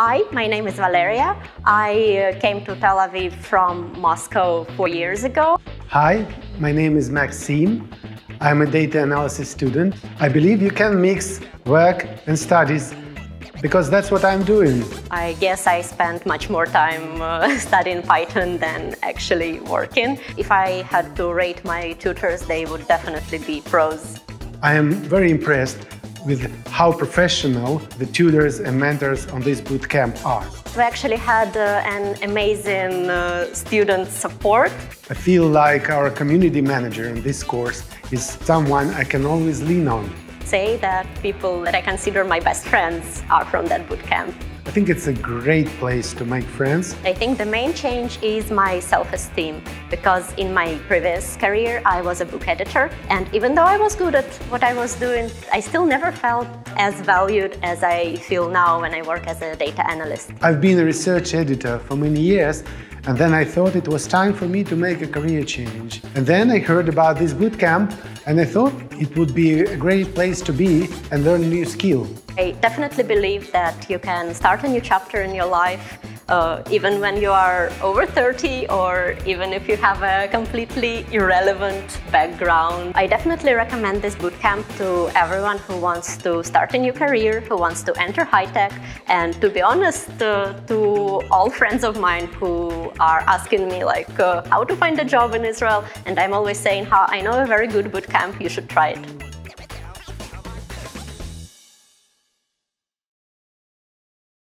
Hi, my name is Valeria. I uh, came to Tel Aviv from Moscow four years ago. Hi, my name is Maxime. I'm a data analysis student. I believe you can mix work and studies because that's what I'm doing. I guess I spent much more time uh, studying Python than actually working. If I had to rate my tutors, they would definitely be pros. I am very impressed with how professional the tutors and mentors on this bootcamp are. We actually had uh, an amazing uh, student support. I feel like our community manager in this course is someone I can always lean on. Say that people that I consider my best friends are from that bootcamp. I think it's a great place to make friends. I think the main change is my self-esteem because in my previous career I was a book editor and even though I was good at what I was doing, I still never felt as valued as I feel now when I work as a data analyst. I've been a research editor for many years and then I thought it was time for me to make a career change. And then I heard about this bootcamp and I thought it would be a great place to be and learn a new skill. I definitely believe that you can start a new chapter in your life uh, even when you are over 30 or even if you have a completely irrelevant background. I definitely recommend this bootcamp to everyone who wants to start a new career, who wants to enter high tech, and to be honest, uh, to all friends of mine who are asking me like uh, how to find a job in Israel, and I'm always saying, how I know a very good bootcamp, you should try it.